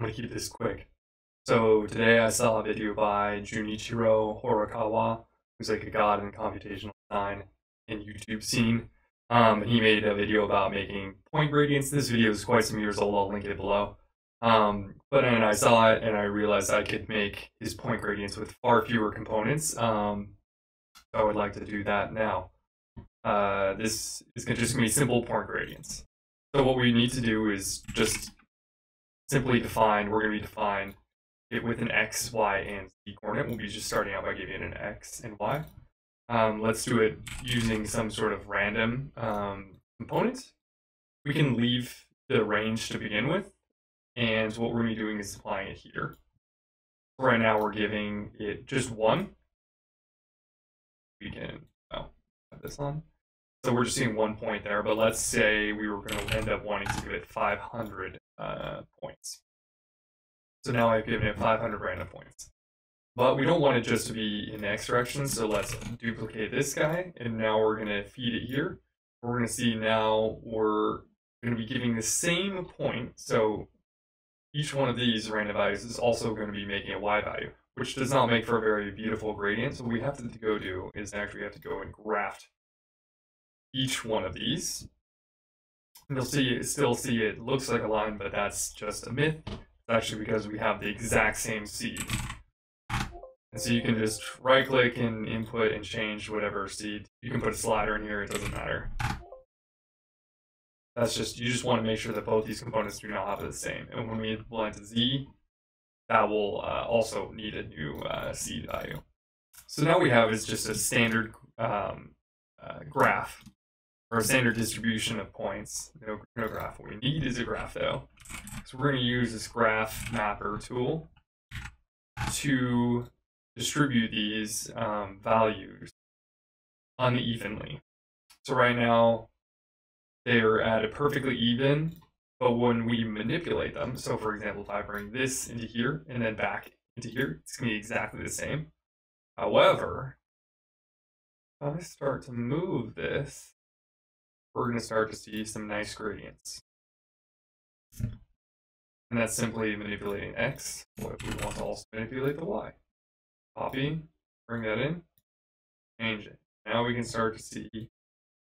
I'm to keep this quick. So today I saw a video by Junichiro Horikawa, who's like a god in computational design in YouTube scene. Um, he made a video about making point gradients. This video is quite some years old. I'll link it below. Um, but then I saw it and I realized I could make his point gradients with far fewer components. Um, so I would like to do that now. Uh, this is just to be simple point gradients. So what we need to do is just simply defined, we're going to be defined it with an x, y, and z coordinate. We'll be just starting out by giving it an x and y. Um, let's do it using some sort of random um, component. We can leave the range to begin with, and what we're going to be doing is applying it here. Right now we're giving it just one. We can oh, have this on. So we're just seeing one point there, but let's say we were going to end up wanting to give it 500 uh, points. So now I've given it 500 random points. But we don't want it just to be in the x direction, so let's duplicate this guy, and now we're going to feed it here. We're going to see now we're going to be giving the same point, so each one of these random values is also going to be making a y value, which does not make for a very beautiful gradient. So what we have to go do is actually have to go and graft each one of these. You'll see, still see it looks like a line, but that's just a myth. It's actually because we have the exact same seed. And so you can just right click and input and change whatever seed. You can put a slider in here, it doesn't matter. That's just, you just want to make sure that both these components do not have the same. And when we to Z, that will uh, also need a new uh, seed value. So now we have is just a standard um, uh, graph or a standard distribution of points. No, no graph. What we need is a graph though. So we're going to use this graph mapper tool to distribute these um, values unevenly. So right now they are at a perfectly even, but when we manipulate them, so for example, if I bring this into here and then back into here, it's going to be exactly the same. However, if I start to move this, we're going to start to see some nice gradients. And that's simply manipulating x. What if we want to also manipulate the y. Copy, bring that in, change it. Now we can start to see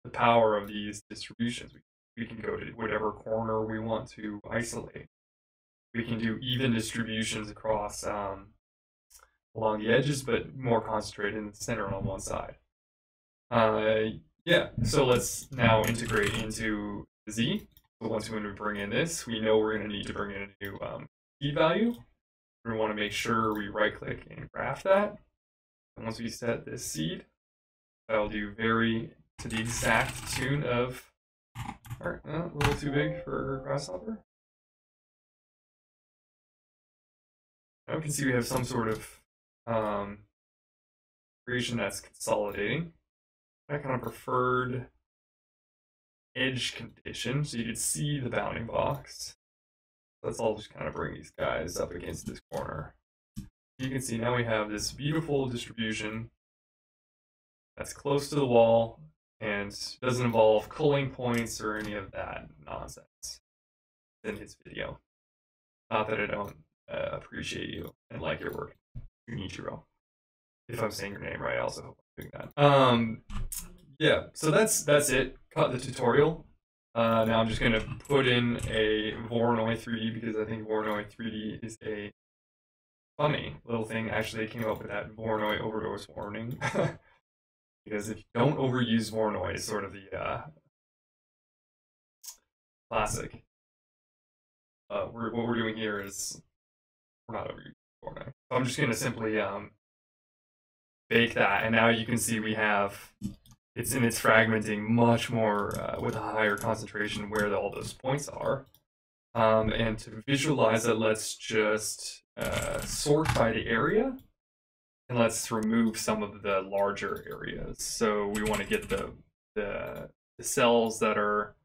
the power of these distributions. We can go to whatever corner we want to isolate. We can do even distributions across um, along the edges, but more concentrated in the center on one side. Uh, yeah, so let's now integrate into Z. So once we bring in this, we know we're going to need to bring in a new um, key value. We want to make sure we right click and graft that. And once we set this seed, that'll do very to the exact tune of, all right, uh, a little too big for Grasshopper. Now we can see we have some sort of um, creation that's consolidating. I kind of preferred edge condition, so you could see the bounding box. Let's all just kind of bring these guys up against this corner. You can see now we have this beautiful distribution that's close to the wall and doesn't involve culling points or any of that nonsense in his video. Not that I don't uh, appreciate you and like your work, Junichiro. If I'm saying your name right, I also hope I'm doing that. Um, yeah, so that's that's it. Cut the tutorial. Uh, now I'm just going to put in a Voronoi 3D because I think Voronoi 3D is a funny little thing. Actually, they came up with that Voronoi overdose warning. because if you don't overuse Voronoi, it's sort of the uh, classic. Uh, we're, what we're doing here is we're not overusing Voronoi. So I'm just going to simply um, bake that, and now you can see we have it's in its fragmenting much more uh, with a higher concentration where all those points are. Um, and to visualize it, let's just uh, sort by the area and let's remove some of the larger areas. So we want to get the, the, the cells that are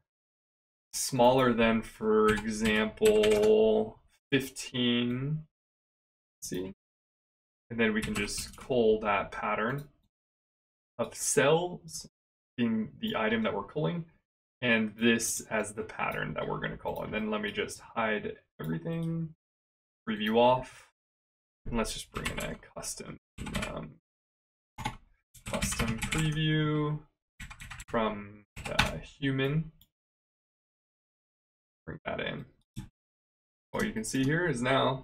smaller than, for example, 15. Let's see. And then we can just cull that pattern of cells being the item that we're culling, and this as the pattern that we're going to call. And then let me just hide everything. preview off. And let's just bring in a custom um, custom preview from human. Bring that in. What you can see here is now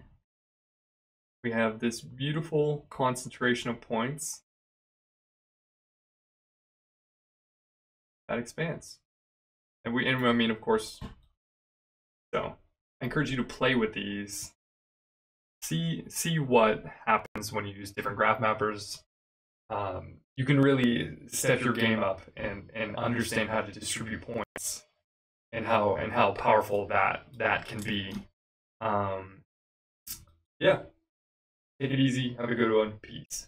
we have this beautiful concentration of points that expands. And we, and I mean, of course, so I encourage you to play with these. See, see what happens when you use different graph mappers. Um, you can really step your game up and, and understand how to distribute points and how and how powerful that that can be. Um, yeah, take it easy. Have a good one. Peace.